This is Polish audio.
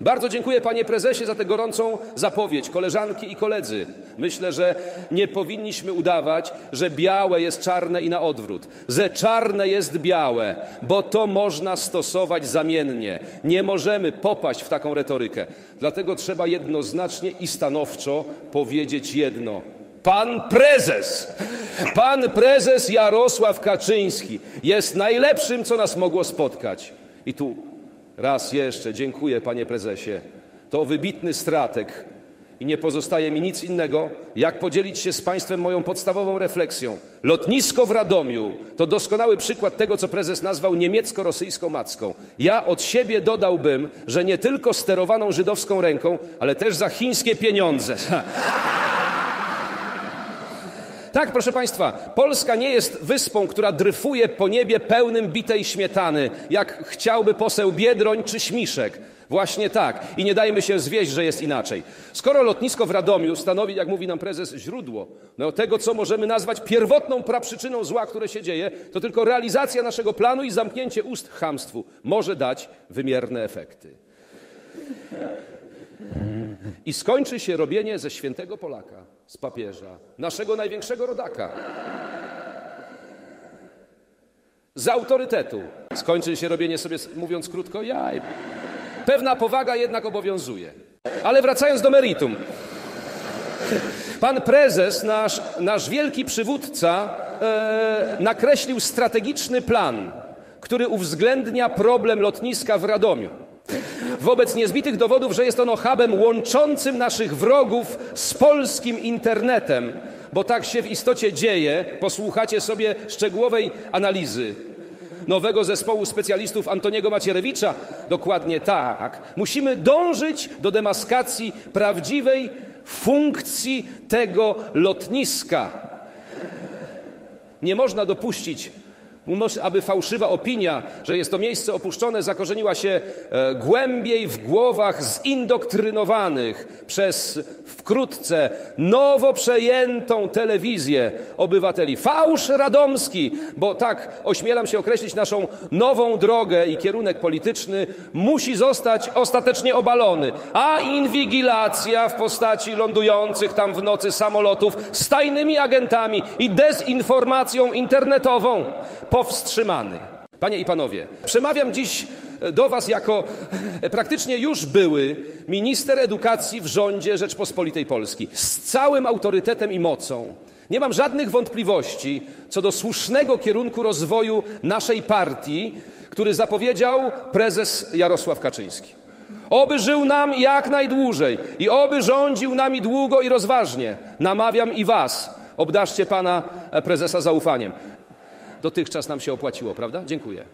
Bardzo dziękuję panie prezesie za tę gorącą zapowiedź. Koleżanki i koledzy, myślę, że nie powinniśmy udawać, że białe jest czarne i na odwrót, że czarne jest białe, bo to można stosować zamiennie. Nie możemy popaść w taką retorykę. Dlatego trzeba jednoznacznie i stanowczo powiedzieć jedno. Pan prezes, pan prezes Jarosław Kaczyński jest najlepszym, co nas mogło spotkać. I tu raz jeszcze dziękuję, panie prezesie. To wybitny strateg i nie pozostaje mi nic innego, jak podzielić się z państwem moją podstawową refleksją. Lotnisko w Radomiu to doskonały przykład tego, co prezes nazwał niemiecko-rosyjską macką. Ja od siebie dodałbym, że nie tylko sterowaną żydowską ręką, ale też za chińskie pieniądze. Tak, proszę Państwa, Polska nie jest wyspą, która dryfuje po niebie pełnym bitej śmietany, jak chciałby poseł Biedroń czy Śmiszek. Właśnie tak. I nie dajmy się zwieść, że jest inaczej. Skoro lotnisko w Radomiu stanowi, jak mówi nam prezes, źródło no, tego, co możemy nazwać pierwotną praprzyczyną zła, które się dzieje, to tylko realizacja naszego planu i zamknięcie ust chamstwu może dać wymierne efekty. I skończy się robienie ze świętego Polaka, z papieża, naszego największego rodaka. Z autorytetu. Skończy się robienie sobie, mówiąc krótko, jaj. Pewna powaga jednak obowiązuje. Ale wracając do meritum. Pan prezes, nasz, nasz wielki przywódca, e, nakreślił strategiczny plan, który uwzględnia problem lotniska w Radomiu wobec niezbitych dowodów, że jest ono hubem łączącym naszych wrogów z polskim internetem, bo tak się w istocie dzieje. Posłuchacie sobie szczegółowej analizy nowego zespołu specjalistów Antoniego Macierewicza. Dokładnie tak. Musimy dążyć do demaskacji prawdziwej funkcji tego lotniska. Nie można dopuścić aby fałszywa opinia, że jest to miejsce opuszczone, zakorzeniła się e, głębiej w głowach zindoktrynowanych przez wkrótce nowo przejętą telewizję obywateli. Fałsz radomski, bo tak ośmielam się określić naszą nową drogę i kierunek polityczny, musi zostać ostatecznie obalony. A inwigilacja w postaci lądujących tam w nocy samolotów z tajnymi agentami i dezinformacją internetową powstrzymany. Panie i panowie, przemawiam dziś do Was jako praktycznie już były minister edukacji w rządzie Rzeczpospolitej Polskiej z całym autorytetem i mocą. Nie mam żadnych wątpliwości co do słusznego kierunku rozwoju naszej partii, który zapowiedział prezes Jarosław Kaczyński. Oby żył nam jak najdłużej i oby rządził nami długo i rozważnie. Namawiam i Was. Obdarzcie pana prezesa zaufaniem dotychczas nam się opłaciło, prawda? Dziękuję.